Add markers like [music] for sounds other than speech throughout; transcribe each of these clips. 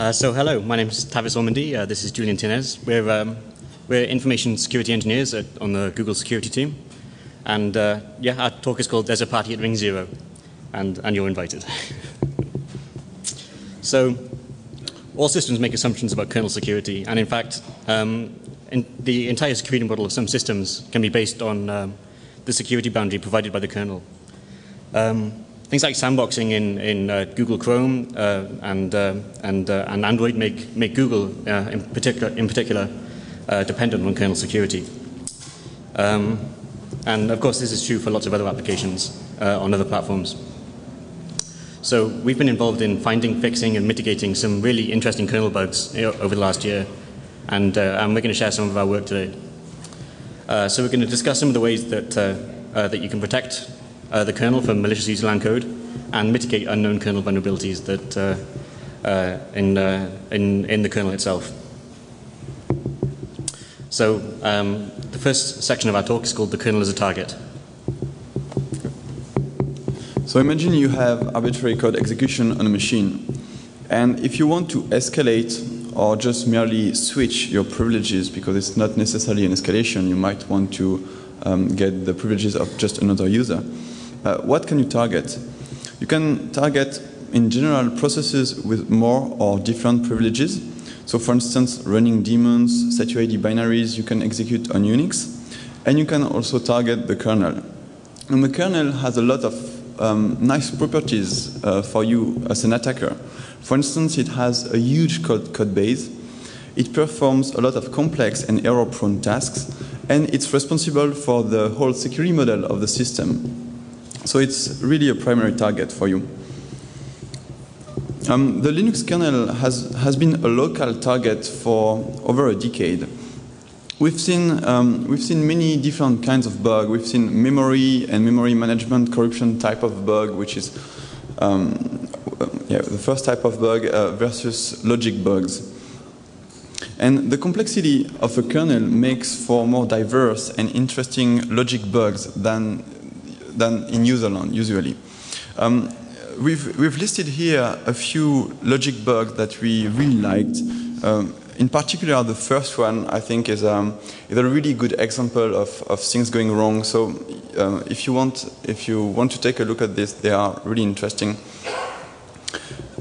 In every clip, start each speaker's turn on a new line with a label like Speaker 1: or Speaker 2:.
Speaker 1: Uh, so hello, my name is Tavis Ormandy. Uh, this is Julien Tinnes. We're, um, we're information security engineers at, on the Google security team. And uh, yeah, our talk is called There's a Party at Ring Zero. And, and you're invited. [laughs] so all systems make assumptions about kernel security. And in fact, um, in the entire security model of some systems can be based on um, the security boundary provided by the kernel. Um, things like sandboxing in, in uh, Google Chrome uh, and, uh, and, uh, and Android make, make Google uh, in particular, in particular uh, dependent on kernel security. Um, and of course, this is true for lots of other applications on other platforms. So we've been involved in finding, fixing, and mitigating some really interesting kernel bugs over the last year, and, and we're going to share some of our work today. so we're going to discuss some of the ways that, that you can protect uh, the kernel for malicious userland code and mitigate unknown kernel vulnerabilities that uh, uh, in, uh, in, in the kernel itself. So um, the first section of our talk is called the kernel as a target.
Speaker 2: So imagine you have arbitrary code execution on a machine. And if you want to escalate or just merely switch your privileges, because it's not necessarily an escalation, you might want to um, get the privileges of just another user. Uh, what can you target? You can target, in general, processes with more or different privileges. So for instance, running daemons, setuid binaries you can execute on Unix. And you can also target the kernel. And the kernel has a lot of um, nice properties uh, for you as an attacker. For instance, it has a huge code, code base. It performs a lot of complex and error-prone tasks, and it's responsible for the whole security model of the system. So it's really a primary target for you. Um, the Linux kernel has, has been a local target for over a decade. We've seen, um, we've seen many different kinds of bug. We've seen memory and memory management corruption type of bug, which is um, yeah, the first type of bug uh, versus logic bugs. And the complexity of a kernel makes for more diverse and interesting logic bugs than than in userland usually. Um, we've, we've listed here a few logic bugs that we really liked. Um, in particular, the first one, I think, is, um, is a really good example of, of things going wrong. So uh, if, you want, if you want to take a look at this, they are really interesting.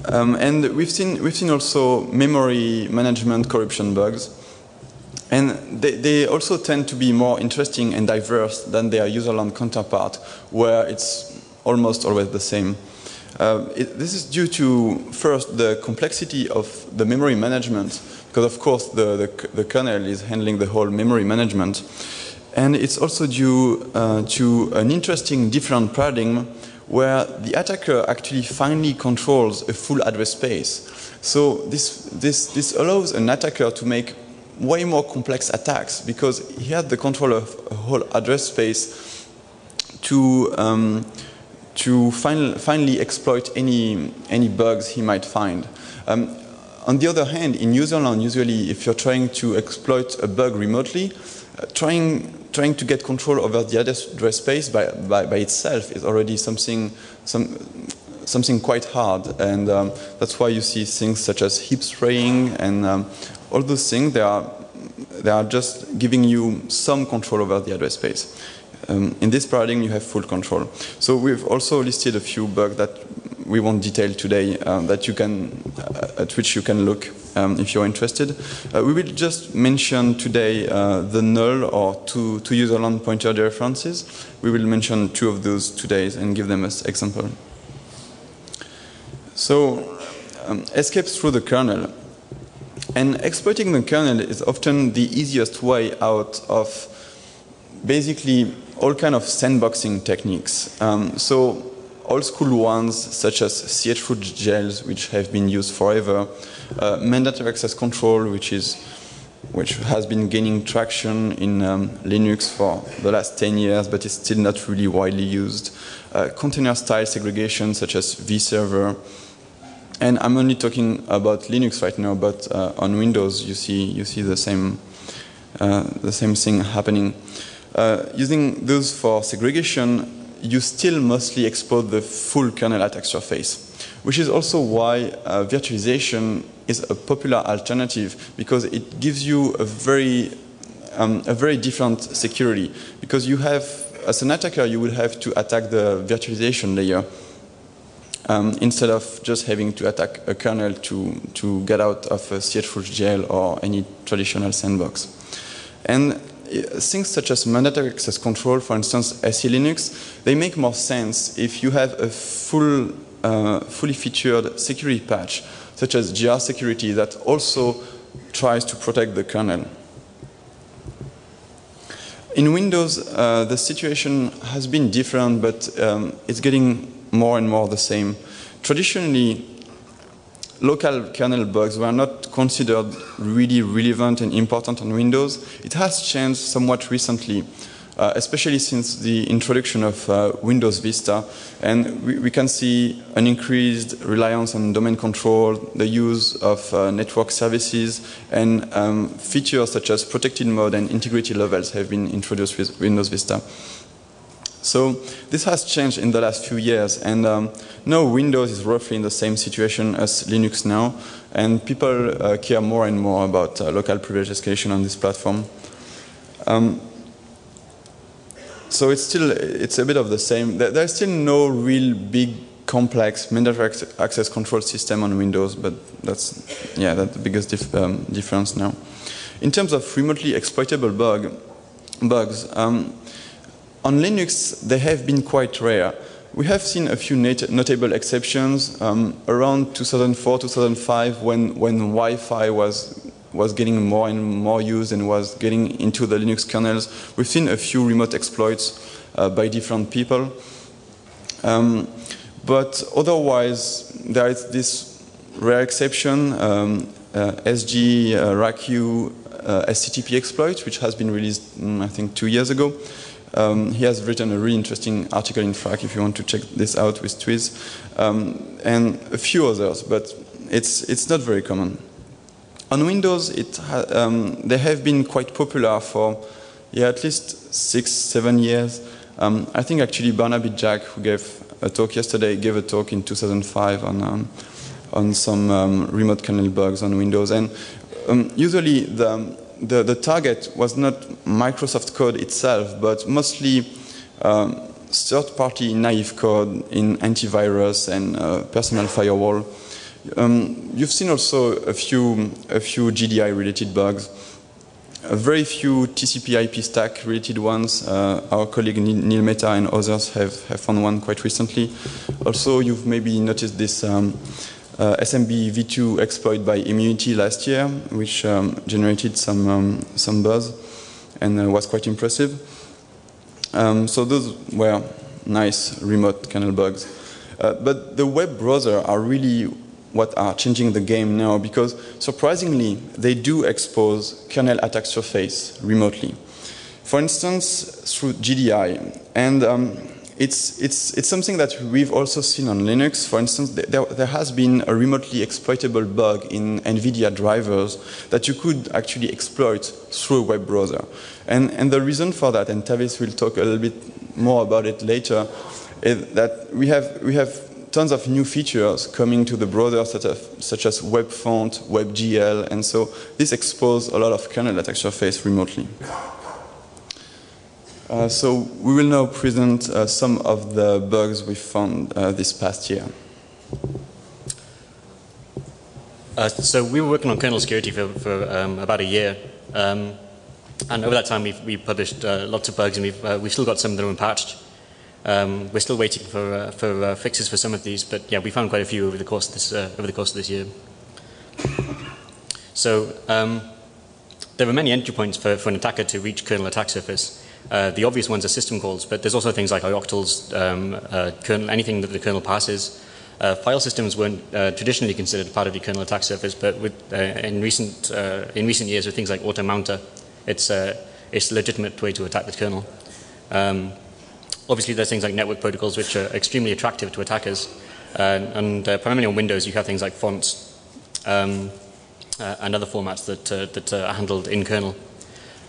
Speaker 2: Um, and we've seen, we've seen also memory management corruption bugs. And they, they, also tend to be more interesting and diverse than their userland counterpart, where it's almost always the same. Uh, it, this is due to, first, the complexity of the memory management, because of course the, the, the kernel is handling the whole memory management. And it's also due uh, to an interesting different paradigm where the attacker actually finally controls a full address space. So this, this, this allows an attacker to make way more complex attacks because he had the control of a whole address space to um, to fin finally exploit any any bugs he might find. Um, on the other hand, in userland, usually if you're trying to exploit a bug remotely, uh, trying trying to get control over the address space by, by, by itself is already something some something quite hard, and um, that's why you see things such as heap spraying and um, all those things, they are, they are just giving you some control over the address space. Um, in this paradigm, you have full control. So we've also listed a few bugs that we won't detail today um, that you can, uh, at which you can look um, if you're interested. Uh, we will just mention today uh, the null or two, two userland pointer dereferences. We will mention two of those today and give them as example. So um, escapes through the kernel. And exploiting the kernel is often the easiest way out of basically all kind of sandboxing techniques. Um, so old school ones such as chroot jails, which have been used forever, uh, mandatory access control, which is which has been gaining traction in um, Linux for the last 10 years, but is still not really widely used. Uh, container style segregation, such as vserver, and I'm only talking about Linux right now, but uh, on Windows you see you see the same uh, the same thing happening. Uh, using those for segregation, you still mostly expose the full kernel attack surface, which is also why uh, virtualization is a popular alternative because it gives you a very, um, a very different security. Because you have, as an attacker, you will have to attack the virtualization layer um, instead of just having to attack a kernel to, to get out of a chroot jail or any traditional sandbox. And uh, things such as mandatory access control, for instance, SELinux, they make more sense if you have a full, uh, fully featured security patch, such as grsecurity, that also tries to protect the kernel. In Windows, uh, the situation has been different, but um, it's getting more and more the same. Traditionally, local kernel bugs were not considered really relevant and important on Windows. It has changed somewhat recently, uh, especially since the introduction of uh, Windows Vista. And we, we, can see an increased reliance on domain control, the use of uh, network services, and um, features such as protected mode and integrity levels have been introduced with Windows Vista. So this has changed in the last few years, and um, now Windows is roughly in the same situation as Linux now, and people uh, care more and more about uh, local privilege escalation on this platform. Um, so it's still it's a bit of the same. There's still no real big complex mandatory access control system on Windows, but that's yeah that's the biggest dif um, difference now. In terms of remotely exploitable bug bugs. Um, on Linux, they have been quite rare. We have seen a few notable exceptions um, around 2004, 2005, when, when Wi-Fi was, was getting more and more used and was getting into the Linux kernels. We've seen a few remote exploits uh, by different people. Um, but otherwise, there is this rare exception, um, uh, SG uh, RACU uh, SCTP exploit, which has been released, mm, I think, two years ago. Um, he has written a really interesting article in Phrack if you want to check this out with Twiz, um, and a few others, but it's, it's not very common. On Windows, it um, they have been quite popular for yeah, at least six, seven years. Um, I think actually Barnaby Jack, who gave a talk yesterday, gave a talk in 2005 on, um, on some um, remote kernel bugs on Windows. And usually the, the, the target was not Microsoft code itself, but mostly um, third-party naive code in antivirus and uh, personal firewall. Um, you've seen also a few, a few GDI-related bugs, a very few TCP/IP stack-related ones. Uh, our colleague Neel Mehta and others have, have found one quite recently. Also, you've maybe noticed this um, uh, SMB v2 exploit by Immunity last year, which um, generated some, um, some buzz and uh, was quite impressive. Um, so those were nice remote kernel bugs. Uh, but the web browser are really what are changing the game now because surprisingly they do expose kernel attack surface remotely. For instance, through GDI. And um, it's, it's, it's something that we've also seen on Linux. For instance, there, there has been a remotely exploitable bug in NVIDIA drivers that you could actually exploit through a web browser. And, and the reason for that, and Tavis will talk a little bit more about it later, is that we have, we have tons of new features coming to the browser, such as, such as web font, WebGL, and so this exposes a lot of kernel attack surface remotely. Uh, so we will now present uh, some of the bugs we found uh, this past year.
Speaker 1: Uh, so we were working on kernel security for, for um, about a year. Um, and over that time, we've, we published uh, lots of bugs, and we've, we've still got some that are unpatched. Um, we're still waiting for, for fixes for some of these, but yeah, we found quite a few over the course of this, over the course of this year. So um, there are many entry points for, for an attacker to reach kernel attack surface. Uh, the obvious ones are system calls, but there's also things like ioctls, um, uh, kernel, anything that the kernel passes. Uh, file systems weren't uh, traditionally considered part of the kernel attack surface, but with, uh, in, recent, uh, in recent years with things like AutoMounter, it's, it's a legitimate way to attack the kernel. Um, obviously, there's things like network protocols, which are extremely attractive to attackers. and primarily on Windows, you have things like fonts um, and other formats that, that are handled in kernel.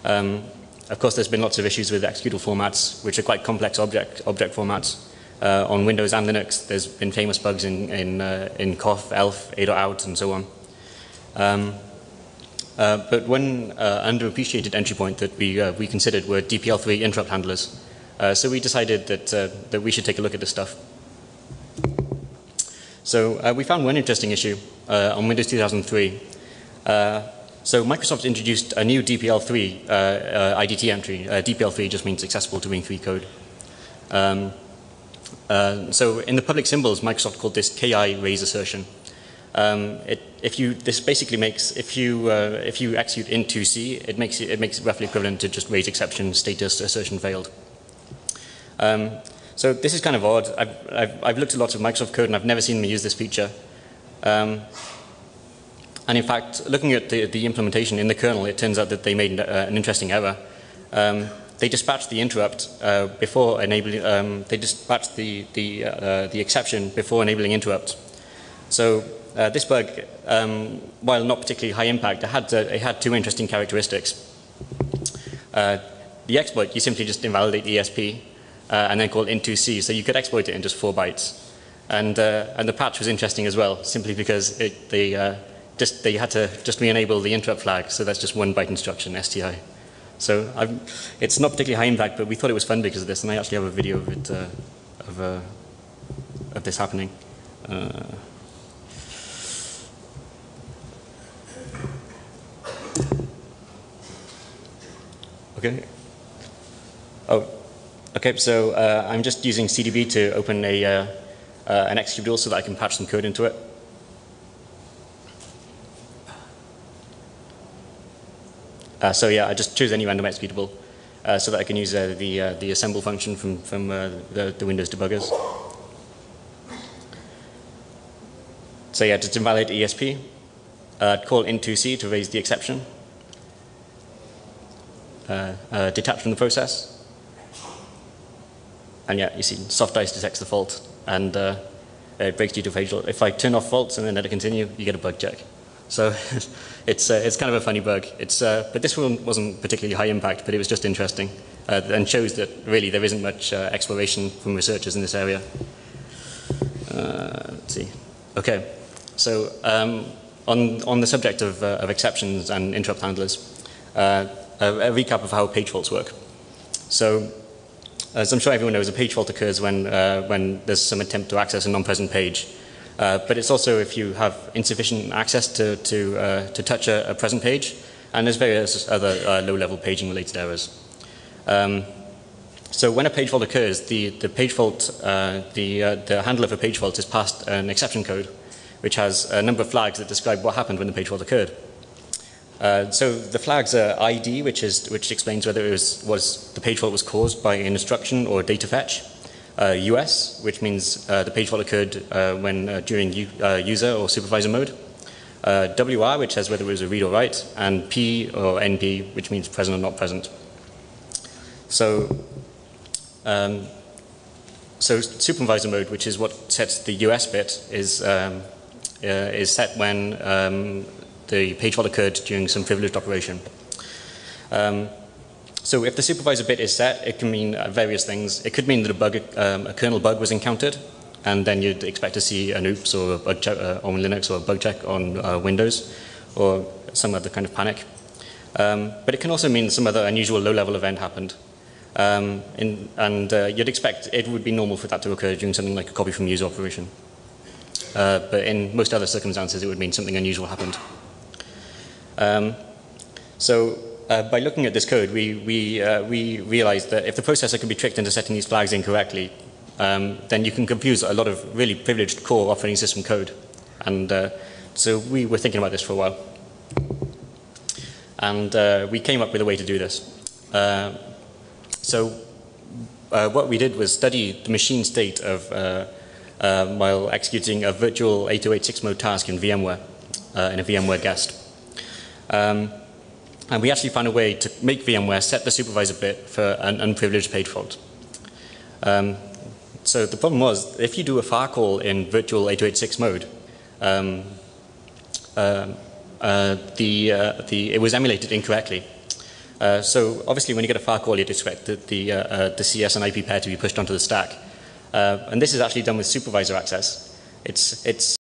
Speaker 1: Um, of course, there's been lots of issues with executable formats, which are quite complex object, object formats. Uh, on Windows and Linux, there's been famous bugs in, in, uh, in COFF, ELF, A.out, and so on. Um, uh, but one uh, underappreciated entry point that we, uh, we considered were DPL3 interrupt handlers. Uh, so we decided that, that we should take a look at this stuff. So we found one interesting issue on Windows 2003. So Microsoft introduced a new DPL3 IDT entry. DPL3 just means accessible to Ring3 code. Um, so in the public symbols, Microsoft called this KiRaiseAssertion. Um, it, if you, this basically makes, if you, uh, if you execute int2c, it makes it, it makes it roughly equivalent to just raise exception status assertion failed. Um, so this is kind of odd. I've, I've, I've, looked at lots of Microsoft code and I've never seen them use this feature. And in fact, looking at the, the, implementation in the kernel, it turns out that they made uh, an interesting error. Um, they dispatched the interrupt uh, before enabling, um, they dispatched the, the, uh, the exception before enabling interrupt. So uh, this bug, um, while not particularly high impact, it had, uh, it had two interesting characteristics. Uh, the exploit, you simply just invalidate the ESP and then call int2c, so you could exploit it in just four bytes. And, and the patch was interesting as well, simply because it, they, uh, just, they had to just re-enable the interrupt flag, so that's just one byte instruction, STI. So I'm, it's not particularly high impact, but we thought it was fun because of this, and I actually have a video of it, of, of this happening. Okay. Oh, okay. So uh, I'm just using CDB to open a uh, uh, an executable so that I can patch some code into it. So yeah, I just choose any random executable uh, so that I can use uh, the the assemble function from from the, the Windows debuggers. So yeah, just invalidate ESP. call int2c to raise the exception. Uh, uh, detach from the process. And yeah, you see, SoftICE detects the fault and uh, it breaks due to facial. If I turn off faults and then let it continue, you get a bug check. So [laughs] it's, uh, it's kind of a funny bug. It's, uh, but this one wasn't particularly high impact, but it was just interesting uh, and shows that really there isn't much exploration from researchers in this area. let's see. Okay, so um, on, on the subject of, of exceptions and interrupt handlers, a, recap of how page faults work. So, as I'm sure everyone knows, a page fault occurs when, uh, when there's some attempt to access a non-present page. Uh, but it's also if you have insufficient access to, to, uh, to touch a, a, present page, and there's various other uh, low-level paging-related errors. Um, so when a page fault occurs, the, the page fault, uh, the, uh, the handler of a page fault is passed an exception code, which has a number of flags that describe what happened when the page fault occurred. So the flags are ID, which, is, which explains whether it was, was, the page fault was caused by an instruction or data fetch. Uh, US, which means uh, the page fault occurred uh, when uh, during user or supervisor mode. WR, which says whether it was a read or write, and P or NP, which means present or not present. So, um, so supervisor mode, which is what sets the US bit, is um, is set when um, the page fault occurred during some privileged operation. Um, so if the supervisor bit is set, it can mean uh, various things. It could mean that a, bug, um, a kernel bug was encountered, and then you'd expect to see an oops or a bug check uh, on Linux or a bug check on uh, Windows, or some other kind of panic. Um, but it can also mean some other unusual low-level event happened. Um, in, and uh, you'd expect it would be normal for that to occur during something like a copy from user operation. Uh, but in most other circumstances, it would mean something unusual happened. Um, so uh, by looking at this code, we, we, uh, we realized that if the processor can be tricked into setting these flags incorrectly, um, then you can confuse a lot of really privileged core operating system code. And uh, so we were thinking about this for a while. And uh, we came up with a way to do this. Uh, so uh, what we did was study the machine state of while executing a virtual 8086 mode task in VMware, in a VMware guest. Um, and we actually found a way to make VMware set the supervisor bit for an unprivileged page fault. Um, so the problem was, if you do a far call in virtual 8286 mode, um, uh, uh, the, uh, the, it was emulated incorrectly. Uh, so obviously when you get a far call, you'd expect the, the, uh, uh, the CS and IP pair to be pushed onto the stack. and this is actually done with supervisor access. It's, it's